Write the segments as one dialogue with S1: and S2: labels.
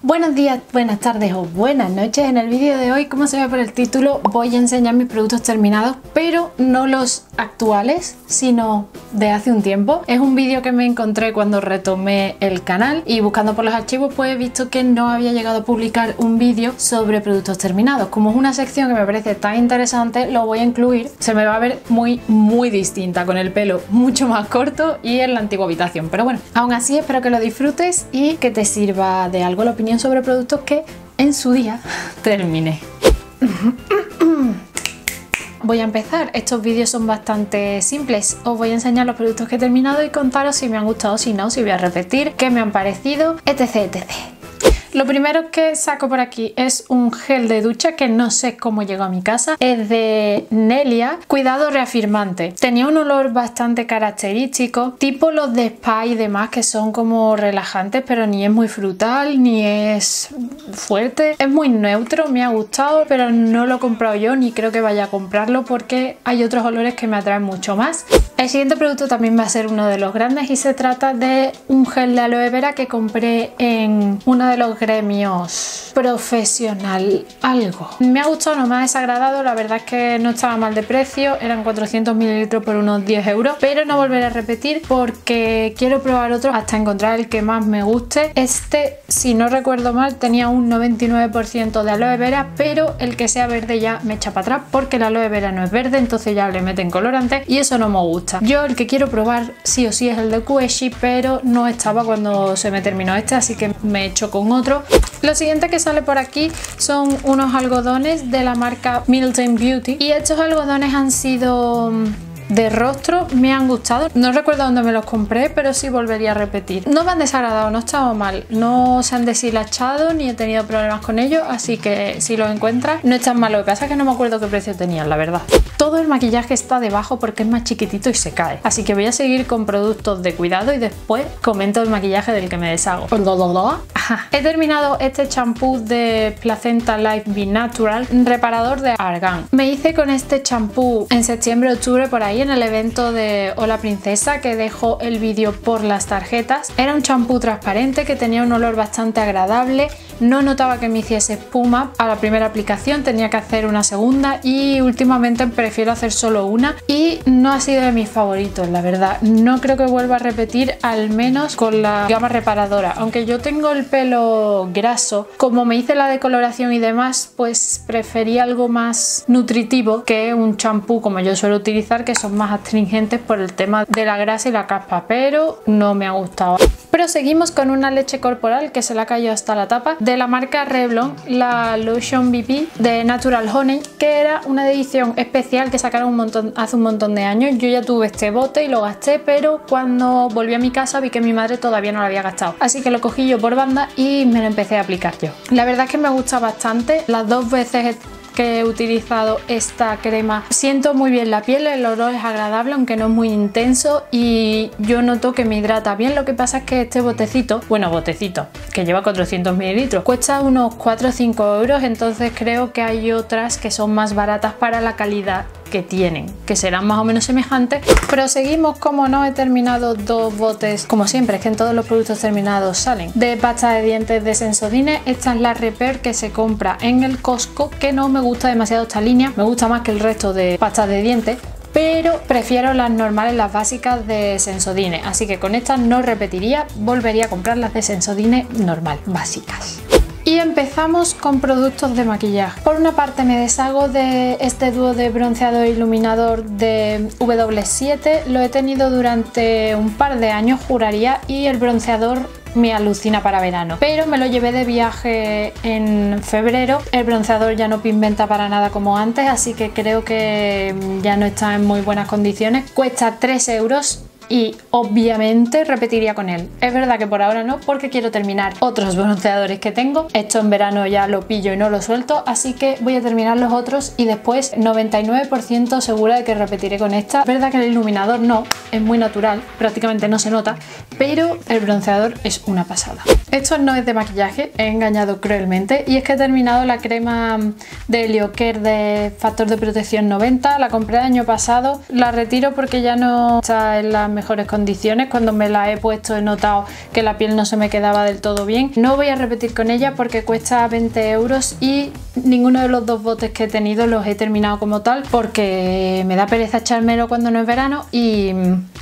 S1: Buenos días, buenas tardes o buenas noches. En el vídeo de hoy, como se ve por el título, voy a enseñar mis productos terminados, pero no los actuales, sino de hace un tiempo. Es un vídeo que me encontré cuando retomé el canal y buscando por los archivos pues he visto que no había llegado a publicar un vídeo sobre productos terminados. Como es una sección que me parece tan interesante, lo voy a incluir. Se me va a ver muy, muy distinta, con el pelo mucho más corto y en la antigua habitación. Pero bueno, aún así espero que lo disfrutes y que te sirva de algo la opinión sobre productos que en su día terminé. Voy a empezar, estos vídeos son bastante simples, os voy a enseñar los productos que he terminado y contaros si me han gustado, si no, si voy a repetir, qué me han parecido, etc, etc. Lo primero que saco por aquí es un gel de ducha que no sé cómo llegó a mi casa. Es de Nelia, cuidado reafirmante. Tenía un olor bastante característico, tipo los de spa y demás que son como relajantes, pero ni es muy frutal ni es fuerte. Es muy neutro, me ha gustado, pero no lo he comprado yo ni creo que vaya a comprarlo porque hay otros olores que me atraen mucho más. El siguiente producto también va a ser uno de los grandes y se trata de un gel de aloe vera que compré en uno de los gremios profesional algo. Me ha gustado, no me ha desagradado, la verdad es que no estaba mal de precio, eran 400 mililitros por unos 10 euros, pero no volveré a repetir porque quiero probar otro hasta encontrar el que más me guste. Este, si no recuerdo mal, tenía un 99% de aloe vera, pero el que sea verde ya me echa para atrás porque el aloe vera no es verde, entonces ya le meten colorante y eso no me gusta. Yo el que quiero probar sí o sí es el de Kueshi, pero no estaba cuando se me terminó este, así que me he hecho con otro. Lo siguiente que sale por aquí son unos algodones de la marca Milton Beauty y estos algodones han sido mm, de rostro me han gustado. No recuerdo dónde me los compré, pero sí volvería a repetir. No me han desagradado, no estado mal. No se han deshilachado ni he tenido problemas con ellos, así que si los encuentras no están mal. Lo que pasa es que no me acuerdo qué precio tenían, la verdad. Todo el maquillaje está debajo porque es más chiquitito y se cae. Así que voy a seguir con productos de cuidado y después comento el maquillaje del que me deshago. He terminado este champú de Placenta Life Be Natural, reparador de argán. Me hice con este champú en septiembre-octubre por ahí en el evento de Hola Princesa que dejo el vídeo por las tarjetas. Era un champú transparente que tenía un olor bastante agradable no notaba que me hiciese espuma a la primera aplicación, tenía que hacer una segunda y últimamente prefiero hacer solo una y no ha sido de mis favoritos, la verdad. No creo que vuelva a repetir al menos con la gama reparadora, aunque yo tengo el pelo graso, como me hice la decoloración y demás, pues preferí algo más nutritivo que un champú como yo suelo utilizar que son más astringentes por el tema de la grasa y la caspa, pero no me ha gustado. Proseguimos con una leche corporal que se la cayó hasta la tapa de la marca Revlon, la Lotion BP de Natural Honey, que era una edición especial que sacaron un montón, hace un montón de años. Yo ya tuve este bote y lo gasté, pero cuando volví a mi casa vi que mi madre todavía no lo había gastado. Así que lo cogí yo por banda y me lo empecé a aplicar yo. La verdad es que me gusta bastante. Las dos veces que he utilizado esta crema. Siento muy bien la piel, el olor es agradable aunque no es muy intenso y yo noto que me hidrata bien, lo que pasa es que este botecito, bueno botecito, que lleva 400 mililitros, cuesta unos 4 o 5 euros, entonces creo que hay otras que son más baratas para la calidad que tienen, que serán más o menos semejantes. Proseguimos, como no he terminado dos botes, como siempre, es que en todos los productos terminados salen, de pasta de dientes de Sensodine. Esta es la Repair que se compra en el Costco, que no me gusta demasiado esta línea, me gusta más que el resto de pastas de dientes, pero prefiero las normales, las básicas de Sensodine, así que con estas no repetiría, volvería a comprar las de Sensodine normal, básicas. Y empezamos con productos de maquillaje. Por una parte me deshago de este dúo de bronceador iluminador de W7. Lo he tenido durante un par de años, juraría, y el bronceador me alucina para verano. Pero me lo llevé de viaje en febrero. El bronceador ya no pigmenta para nada como antes, así que creo que ya no está en muy buenas condiciones. Cuesta 3 euros y obviamente repetiría con él. Es verdad que por ahora no porque quiero terminar otros bronceadores que tengo. Esto en verano ya lo pillo y no lo suelto, así que voy a terminar los otros y después 99% segura de que repetiré con esta. Es verdad que el iluminador no, es muy natural, prácticamente no se nota, pero el bronceador es una pasada. Esto no es de maquillaje, he engañado cruelmente y es que he terminado la crema de Helioker de factor de protección 90, la compré el año pasado, la retiro porque ya no está en la mejores condiciones. Cuando me la he puesto he notado que la piel no se me quedaba del todo bien. No voy a repetir con ella porque cuesta 20 euros y ninguno de los dos botes que he tenido los he terminado como tal porque me da pereza echármelo cuando no es verano y,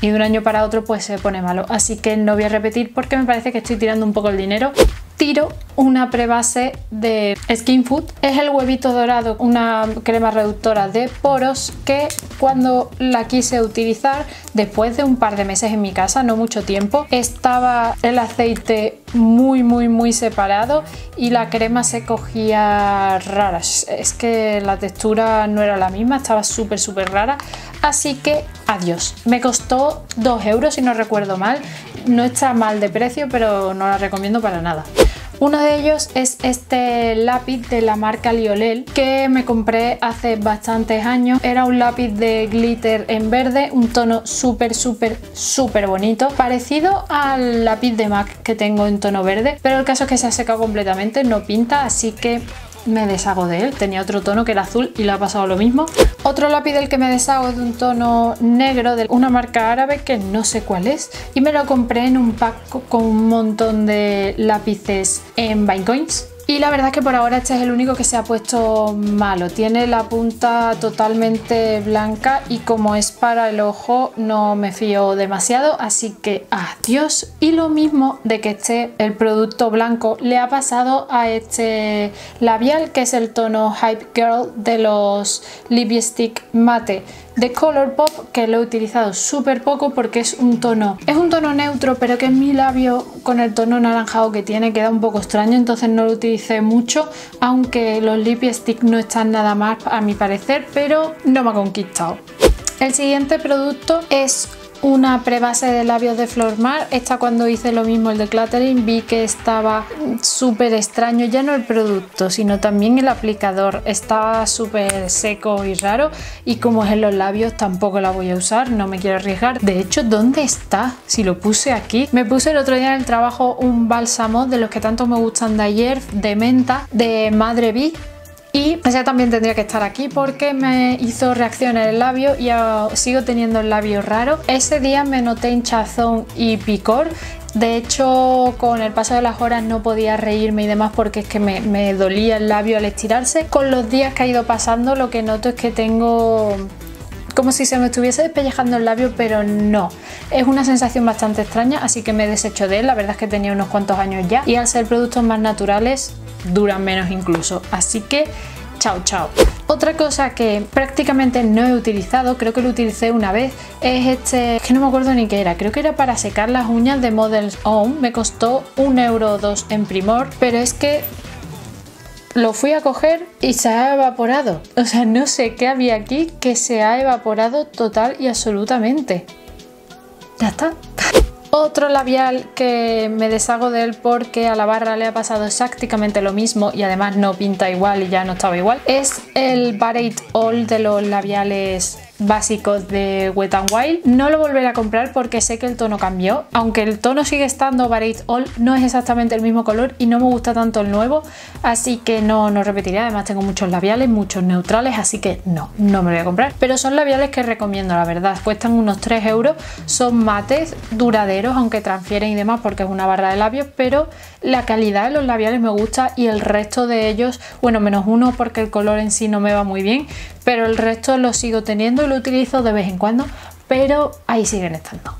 S1: y de un año para otro pues se pone malo. Así que no voy a repetir porque me parece que estoy tirando un poco el dinero tiro una prebase de Skin Food. Es el huevito dorado, una crema reductora de poros que cuando la quise utilizar después de un par de meses en mi casa, no mucho tiempo, estaba el aceite muy muy muy separado y la crema se cogía rara. Es que la textura no era la misma, estaba súper súper rara. Así que adiós. Me costó 2 euros si no recuerdo mal. No está mal de precio, pero no la recomiendo para nada. Uno de ellos es este lápiz de la marca Liolel que me compré hace bastantes años. Era un lápiz de glitter en verde, un tono súper súper súper bonito, parecido al lápiz de MAC que tengo en tono verde, pero el caso es que se ha secado completamente, no pinta, así que me deshago de él. Tenía otro tono que era azul y le ha pasado lo mismo. Otro lápiz del que me deshago es de un tono negro de una marca árabe que no sé cuál es y me lo compré en un pack con un montón de lápices en Vinecoins y la verdad es que por ahora este es el único que se ha puesto malo. Tiene la punta totalmente blanca y como es para el ojo no me fío demasiado, así que adiós. Y lo mismo de que este, el producto blanco, le ha pasado a este labial que es el tono Hype Girl de los Lipstick Mate de Colourpop que lo he utilizado súper poco porque es un tono es un tono neutro pero que en mi labio con el tono naranjado que tiene queda un poco extraño entonces no lo utilicé mucho aunque los lipstick no están nada más a mi parecer pero no me ha conquistado. El siguiente producto es una prebase de labios de Flormar. Esta cuando hice lo mismo el de Clattering vi que estaba súper extraño, ya no el producto, sino también el aplicador. Estaba súper seco y raro y como es en los labios tampoco la voy a usar, no me quiero arriesgar. De hecho, ¿dónde está? Si lo puse aquí. Me puse el otro día en el trabajo un bálsamo de los que tanto me gustan de ayer, de menta, de Madre Bee y ese también tendría que estar aquí porque me hizo reacción en el labio y sigo teniendo el labio raro. Ese día me noté hinchazón y picor. De hecho, con el paso de las horas no podía reírme y demás porque es que me dolía el labio al estirarse. Con los días que ha ido pasando lo que noto es que tengo como si se me estuviese despellejando el labio, pero no. Es una sensación bastante extraña, así que me desecho de él. La verdad es que tenía unos cuantos años ya y al ser productos más naturales duran menos incluso. Así que chao chao. Otra cosa que prácticamente no he utilizado, creo que lo utilicé una vez, es este, que no me acuerdo ni qué era, creo que era para secar las uñas de Models Own, me costó un euro o dos en Primor, pero es que lo fui a coger y se ha evaporado. O sea, no sé qué había aquí que se ha evaporado total y absolutamente. Ya está. Otro labial que me deshago de él porque a la barra le ha pasado exactamente lo mismo y además no pinta igual y ya no estaba igual es el Barate All de los labiales básicos de Wet n Wild. No lo volveré a comprar porque sé que el tono cambió. Aunque el tono sigue estando Barate All, no es exactamente el mismo color y no me gusta tanto el nuevo. Así que no, no repetiré. Además tengo muchos labiales, muchos neutrales, así que no, no me lo voy a comprar. Pero son labiales que recomiendo, la verdad. Cuestan unos 3 euros. Son mates, duraderos, aunque transfieren y demás porque es una barra de labios. Pero la calidad de los labiales me gusta y el resto de ellos, bueno, menos uno porque el color en sí no me va muy bien. Pero el resto lo sigo teniendo lo utilizo de vez en cuando, pero ahí siguen estando.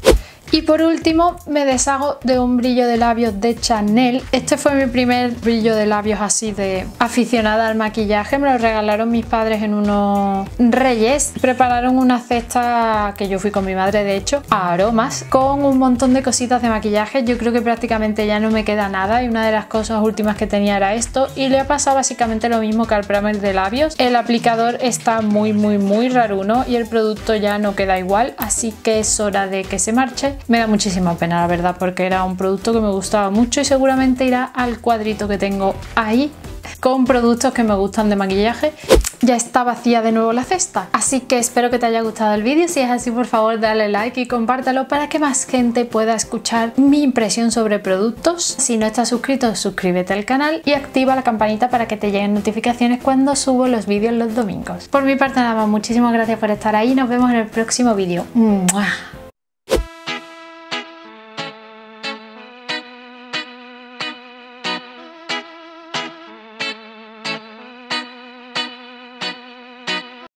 S1: Y por último me deshago de un brillo de labios de Chanel. Este fue mi primer brillo de labios así de aficionada al maquillaje. Me lo regalaron mis padres en unos reyes. Prepararon una cesta que yo fui con mi madre de hecho a aromas con un montón de cositas de maquillaje. Yo creo que prácticamente ya no me queda nada y una de las cosas últimas que tenía era esto y le ha pasado básicamente lo mismo que al primer de labios. El aplicador está muy muy muy raruno y el producto ya no queda igual así que es hora de que se marche me da muchísima pena, la verdad, porque era un producto que me gustaba mucho y seguramente irá al cuadrito que tengo ahí con productos que me gustan de maquillaje. Ya está vacía de nuevo la cesta, así que espero que te haya gustado el vídeo. Si es así, por favor, dale like y compártelo para que más gente pueda escuchar mi impresión sobre productos. Si no estás suscrito, suscríbete al canal y activa la campanita para que te lleguen notificaciones cuando subo los vídeos los domingos. Por mi parte nada más, muchísimas gracias por estar ahí. Nos vemos en el próximo vídeo.